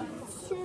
So